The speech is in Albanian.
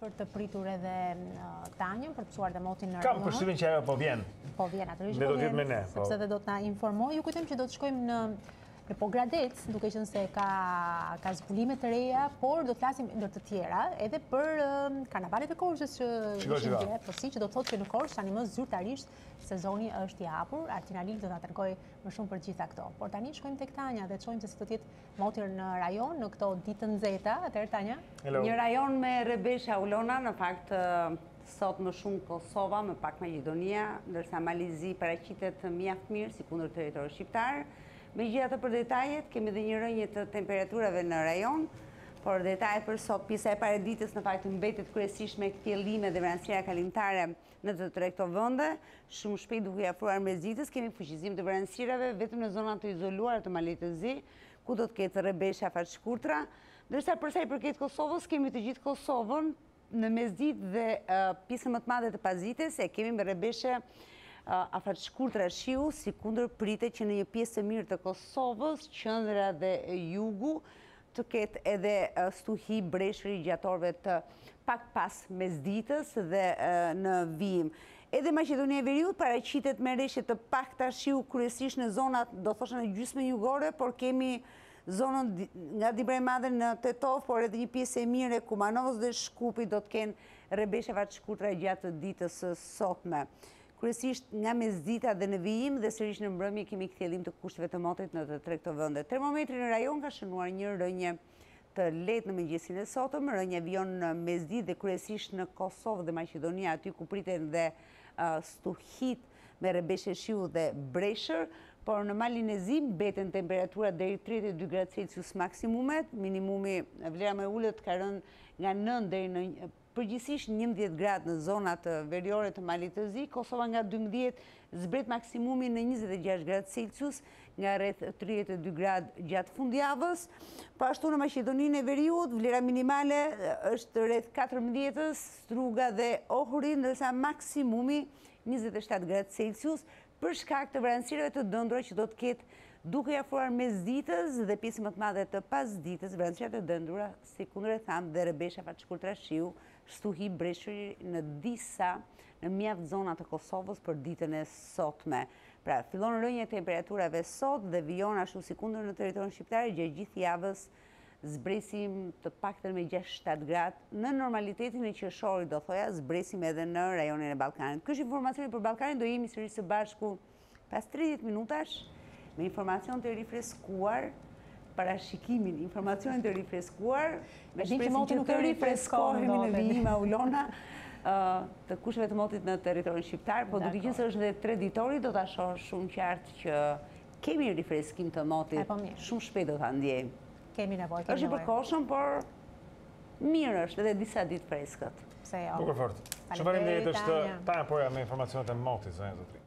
për të pritur edhe Tanjën, për të mësuar dhe motin në rajon. Kam përshtypjen që ajo po vjen. Po vjen, atëherë ishte po vjen, po. sepse dhe do të na informojë. Ju kujtojmë që do të shkojmë në në Pogradec, duke qenë se ka, ka zbulime të reja, por do të flasim ndër të tjera, edhe për um, karnavalet e Korçës që shiko, shiko. Gjë, po, gjë që do të thotë që në Korçë tanimë zyrtarisht sezoni është i hapur, Artina Lili do të na tregojë më shumë për të gjitha këto. Por tani shkojmë te Tanja dhe shohim se si do të jetë Moti në rajon në këto ditë të nxehta, atëherë Tanja? Një rajon me rrebeshe, Ilona, në fakt sot më shumë Kosova, më pak Maqedonia, ndërsa Mali i Zi paraqitet mjaft mirë sikundër territori shqiptar. Megjithatë për detajet kemi dhe një rënie të temperaturave në rajon, por detajet për sot pjesa e parë e ditës në fakt mbetet kryesisht me kthjellime dhe vranësira kalimtare. Në të tre këto vende, shumë shpejt duke i afruar mesditës, kemi fuqizim të vranësirave vetëm në zona të izoluara të Malit të Zi, ku do të ketë rrebeshe afatshkurtra, ndërsa për sa i përket Kosovës, kemi të gjithë Kosovën në mesditë dhe pjesën më të madhe të pasdites e kemi me rrebeshe afatshkurtra shiu, sikundër pritet që në një pjesë të mirë të Kosovës, qendra dhe jugu, të ketë edhe stuhi breshëri gjatë orëve të pak pas mesditës dhe në vijim. Edhe Maqedonia e Veriut paraqitet me reshje të pakta shiu kryesisht në zonat, do thosha në gjysmën jugore, por kemi zonën nga Dibra e Madhe në Tetovë, por edhe një pjesë e mirë e Kumanovës dhe Shkupi do të kenë rrebeshe afatshkurtra gjatë ditës së sotme. Kryesisht nga mesdita dhe në vijim dhe sërish në mbrëmje kemi kthjellim të kushteve të motit në të tre këto vende. Termometri në rajon ka shënuar një rënie të lehtë në mëngjesin e sotëm, rënia vijon në mesditë dhe kryesisht në Kosovë dhe Maqedonia, aty ku priten dhe stuhitë me rrebeshe shiu dhe breshër, por në Malin e Zi mbeten temperaturat deri tridhjetë e dy gradë celsius maksimumet, minimumi vlera më e ulët ka rënë nga nëntë deri në përgjithësisht njëmbëdhjetë gradë në zonat veriore të Malit të Zi, Kosova nga dymbëdhjetë zbret maksimumi në njëzet e gjashtë gradë Celsius, nga rreth tridhjetë e dy gradë gjatë fundjavës. Po ashtu në Maqedoninë e Veriut, vlera minimale është rreth katërmbëdhjetë, Struga dhe Ohri, ndërsa maksimumi njëzet e shtatë gradë Celsius, për shkak të vranësirave të dendura që do të ketë duke i afruar mesditës dhe pjesën më të madhe të pasditës, vranësira të dendura sikundër e thamë dhe rrebeshe afatshkurtra shiu, stuhi breshëri në disa, në mjaft zona të Kosovës për ditën e sotme. Pra, fillon rënia e temperaturave sot dhe vijon ashtu sikundër në territorin shqiptar gjatë gjithë javës zbresim të paktën me gjashtë shtatë gradë, në normalitetin e qershorit do thoja, zbresim edhe në rajonin e Ballkanit. Ky është informacioni për Ballkanin, do jemi sërish së bashku Pas tridhjetë minutash, me informacion të rifreskuar, parashikimin, informacionin të rifreskuar, me shpresën që të rifreskohemi në vijim aulona të kushteve të motit në territorin shqiptar, po duke qenë se është dhe treditori, do ta shohim shumë qartë që kemi rifreskim të motit, po shumë shpejt do ta ndiejmë. Kemi nevojë, kemi nevojë. është i përkohshëm, por mirë është edhe disa ditë freskët. Pse jo. Bukur fort. Shumë faleminderit, është Tanja Porja me informacionet e motit, zonja zotërinj.